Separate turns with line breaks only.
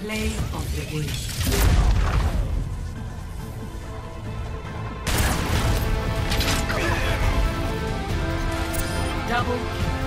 Play of the game. Double